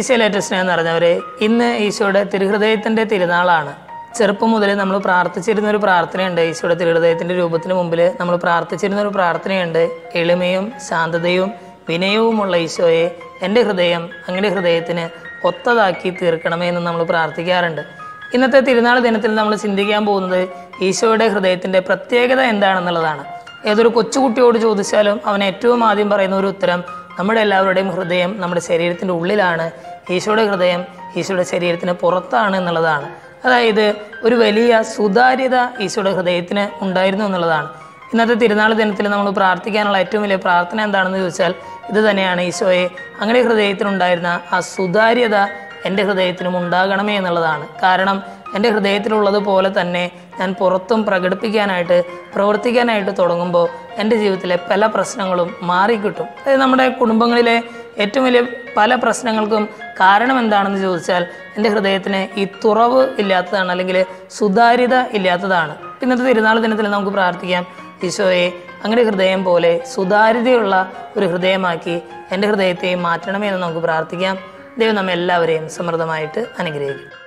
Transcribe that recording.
ഈശോയിലേറ്റ സ്നേഹം നിറഞ്ഞവരെ ഇന്ന് ഈശോയുടെ തിരുഹൃദയത്തിന്റെ തിരുനാളാണ്. ചെറുപ്പം മുതൽ നമ്മൾ പ്രാർത്ഥിച്ചിരുന്ന ഒരു പ്രാർത്ഥനയുണ്ട്. ഈശോയുടെ തിരുഹൃദയത്തിന്റെ രൂപത്തിന് മുമ്പിൽ നമ്മൾ പ്രാർത്ഥിച്ചിരുന്ന ഒരു പ്രാർത്ഥനയുണ്ട്. എളിമയും ശാന്തതയും വിനയവുമുള്ള ഈശോയെ എന്റെ ഹൃദയം അങ്ങയുടെ ഹൃദയത്തിന് ഒത്തതാക്കി തീർക്കണമേ എന്ന് നമ്മൾ പ്രാർത്ഥിക്കാറുണ്ട്. ഇന്നത്തെ തിരുനാൾ ദിനത്തിൽ നമ്മൾ ചിന്തിക്കാൻ പോകുന്നത് ഈശോയുടെ ഹൃദയത്തിന്റെ പ്രത്യേകത എന്താണെന്നുള്ളതാണ്. ഏതൊരു കൊച്ചുകുട്ടിയോട് ചോദിച്ചാലും അവൻ ഏറ്റവും ആദ്യം പറയുന്ന ഒരു ഉത്തരം നമ്മുടെ എല്ലാവരുടെയും ഹൃദയം നമ്മുടെ ശരീരത്തിന്റെ ഉള്ളിലാണ്. ഈശോയുടെ ഹൃദയം ഈശോയുടെ ശരീരത്തിന് പുറത്താണ് എന്നുള്ളതാണ്. അതായത് ഒരു വലിയ സുതാര്യത ഈശോയുടെ ഹൃദയത്തിന് ഉണ്ടായിരുന്നു എന്നുള്ളതാണ്. ഇന്നത്തെ തിരുനാൾ ദിനത്തിൽ നമ്മൾ പ്രാർത്ഥിക്കാനുള്ള ഏറ്റവും വലിയ പ്രാർത്ഥന എന്താണെന്ന് ചോദിച്ചാൽ ഇത് തന്നെയാണ് ഈശോയെ അങ്ങനെ ഹൃദയത്തിനുണ്ടായിരുന്ന ആ സുതാര്യത എന്റെ ഹൃദയത്തിനും ഉണ്ടാകണമേ എന്നുള്ളതാണ്. കാരണം എന്റെ ഹൃദയത്തിലുള്ളതുപോലെ തന്നെ ഞാൻ പുറത്തും പ്രകടിപ്പിക്കാനായിട്ട് പ്രവർത്തിക്കാനായിട്ട് തുടങ്ങുമ്പോൾ എന്റെ ജീവിതത്തിലെ പല പ്രശ്നങ്ങളും മാറിക്കിട്ടും. അതായത് നമ്മുടെ കുടുംബങ്ങളിലെ ഏറ്റവും വലിയ പല പ്രശ്നങ്ങൾക്കും കാരണം എന്താണെന്ന് ചോദിച്ചാൽ എന്റെ ഹൃദയത്തിന് ഈ തുറവ് ഇല്ലാത്തതാണ് അല്ലെങ്കിൽ സുതാര്യത ഇല്ലാത്തതാണ്. ഇന്നത്തെ തിരുനാൾ ദിനത്തിൽ നമുക്ക് പ്രാർത്ഥിക്കാം. ഈശോയെ അങ്ങനെ ഹൃദയം പോലെ സുതാര്യതയുള്ള ഒരു ഹൃദയമാക്കി എന്റെ ഹൃദയത്തെ മാറ്റണമേ എന്ന് നമുക്ക് പ്രാർത്ഥിക്കാം. ദൈവം നമ്മെ എല്ലാവരെയും സമൃദ്ധമായിട്ട് അനുഗ്രഹിക്കും